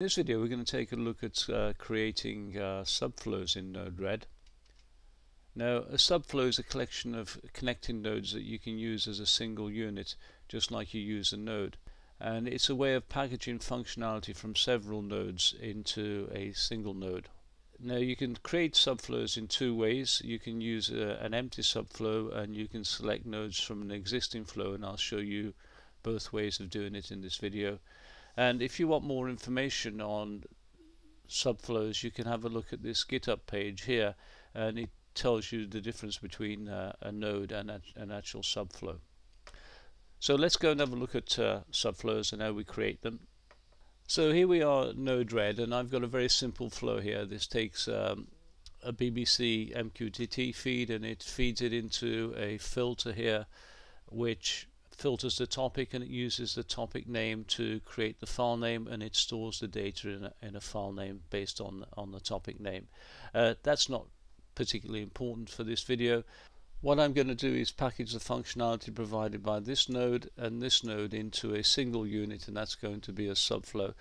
In this video we're going to take a look at uh, creating uh, subflows in Node-RED. Now a subflow is a collection of connecting nodes that you can use as a single unit just like you use a node and it's a way of packaging functionality from several nodes into a single node. Now you can create subflows in two ways. You can use uh, an empty subflow and you can select nodes from an existing flow and I'll show you both ways of doing it in this video. And if you want more information on subflows, you can have a look at this GitHub page here, and it tells you the difference between uh, a node and a, an actual subflow. So let's go and have a look at uh, subflows and how we create them. So here we are Node-RED and I've got a very simple flow here. This takes um, a BBC MQTT feed and it feeds it into a filter here which filters the topic and it uses the topic name to create the file name and it stores the data in a, in a file name based on on the topic name. Uh, that's not particularly important for this video. What I'm going to do is package the functionality provided by this node and this node into a single unit and that's going to be a subflow.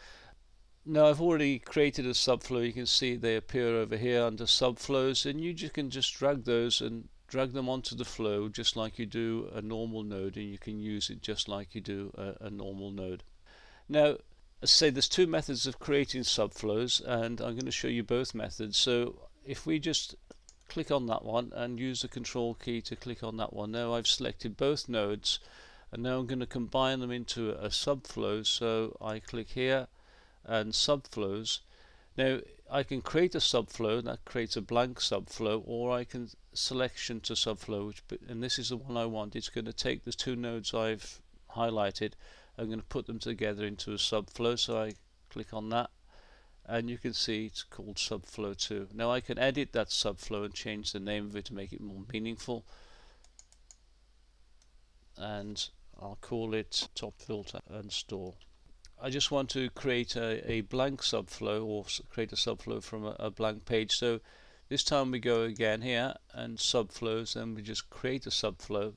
Now I've already created a subflow. You can see they appear over here under subflows and you just can just drag those and drag them onto the flow just like you do a normal node and you can use it just like you do a, a normal node. Now as I say there's two methods of creating subflows and I'm going to show you both methods. So if we just click on that one and use the control key to click on that one. Now I've selected both nodes and now I'm going to combine them into a subflow. So I click here and subflows. Now I can create a subflow that creates a blank subflow or I can selection to subflow which, and this is the one I want. It's going to take the two nodes I've highlighted I'm going to put them together into a subflow so I click on that and you can see it's called subflow 2 now I can edit that subflow and change the name of it to make it more meaningful and I'll call it top filter and store I just want to create a, a blank subflow or create a subflow from a, a, blank page. So this time we go again here and subflows and we just create a subflow.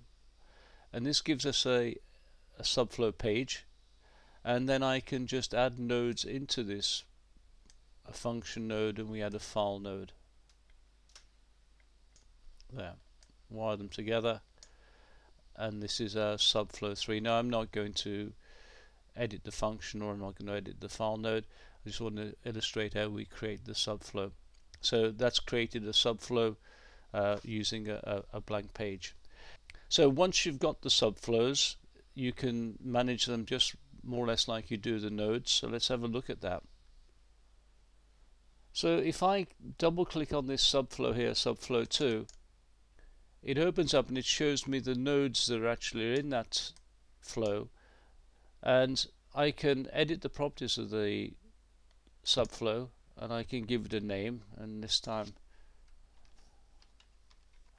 And this gives us a, a subflow page. And then I can just add nodes into this a function node and we add a file node. There. Wire them together. And this is our subflow 3 now I'm not going to edit the function or I'm not going to edit the file node. I just want to illustrate how we create the subflow. So that's created a subflow uh, using a, a, blank page. So once you've got the subflows, you can manage them just more or less like you do the nodes. So let's have a look at that. So if I double click on this subflow here, subflow 2, it opens up and it shows me the nodes that are actually in that flow and I can edit the properties of the subflow and I can give it a name and this time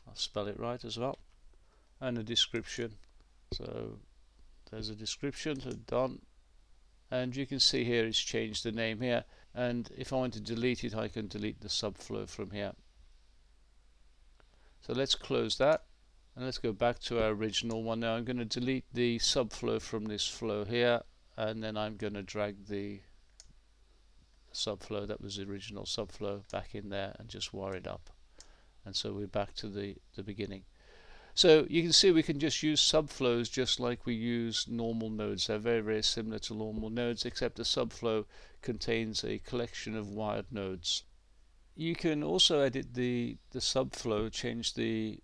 I'll spell it right as well. And a description. So there's a description so done. And you can see here it's changed the name here. And if I want to delete it I can delete the subflow from here. So let's close that and let's go back to our original one. Now I'm going to delete the subflow from this flow here and then I'm going to drag the subflow that was the original subflow back in there and just wire it up. And so we're back to the the beginning. So you can see we can just use subflows just like we use normal nodes. They're very very similar to normal nodes except the subflow contains a collection of wired nodes. You can also edit the the subflow change the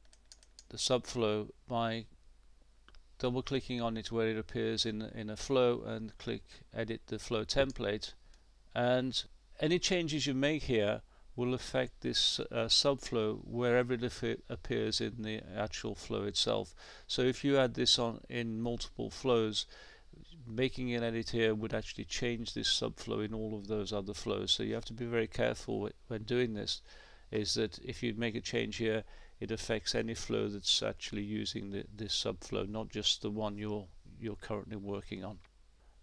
the subflow by double clicking on it where it appears in, in a flow and click edit the flow template. And any changes you make here will affect this uh, subflow wherever it appears in the actual flow itself. So if you add this on in multiple flows making an edit here would actually change this subflow in all of those other flows. So you have to be very careful when doing this is that if you make a change here it affects any flow that's actually using the, this subflow, not just the one you're you're currently working on.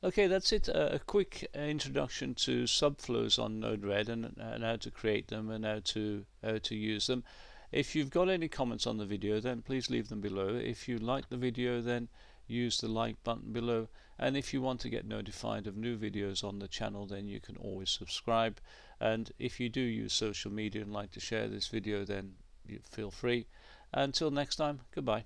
Okay, that's it. Uh, a quick introduction to subflows on Node-RED and, and how to create them and how to how to use them. If you've got any comments on the video, then please leave them below. If you like the video, then use the like button below and if you want to get notified of new videos on the channel then you can always subscribe and if you do use social media and like to share this video then feel free. Until next time goodbye